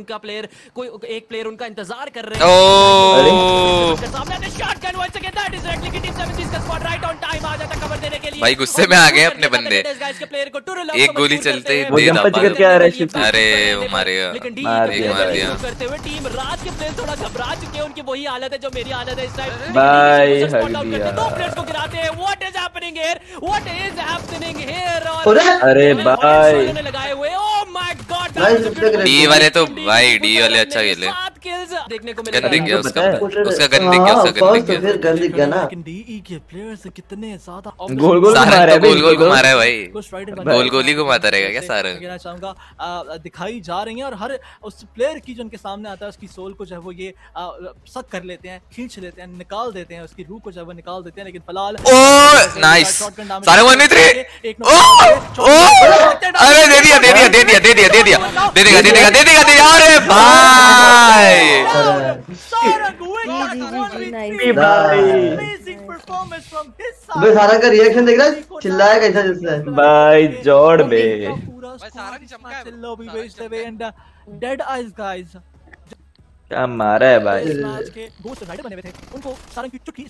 उनका प्लेयर कोई एक प्लेयर उनका इंतज़ार कर रहे हैं। सामने shotgun once again that is directly की टीम 70 का स्क्वाड राइट ऑन टाइम आ जाता कवर देने के लिए। भाई गुस्से में आ गए अपने बंदे। एक गोली चलते ही दे है अरे मारे। लेकिन डी मार दिया मार दिया। करते हुए टीम राज के प्लेयर थोड़ा घबरा चुके हैं उनकी वही हालत है जो मेरी हालत है इस टाइम भाई। दो प्लेयर्स को गिराते हैं। What is happening here what is happening here अरे भाई। लगाए हुए डी वाले तो भाई डी वाले अच्छा खेले kills देखने को गन दिख गया मिलेगा उसका उसका गन दिख गया हाँ, उसका गन दिख तो गया फिर गन दिख गया ना लेकिन डीई के प्लेयर्स कितने ज़्यादा गोल गोल मारा है तो गोल गोल भाई, घुमा रहा है भाई गोल गोल ही घुमाता रहेगा क्या सारंग कहना चाहूँगा दिखाई जा रही हैं और हर उस प्लेयर की जो उनके सामने आता है उसकी सोल को जो है वो ये सक कर लेते हैं खींच लेते हैं निकाल देते हैं उसकी रूह को जो है वो निकाल देते हैं लेकिन फ़िलहाल ओ नाइस थ्री एक ओ ओ अरे दे दिया दे दिया दे दिया दे दिया दे दिया दे देगा दे देगा दे देगा दे देगा अरे भाई भाई सारा का रिएक्शन देख रहा है? चिल्लाया कैसा जिसने? भाई जोड़ बे। चमका है। uh, क्या मारा है भाई? इस मैच के गोस्ट राइडर बने हुए थे। उनको सारंग की चुटकी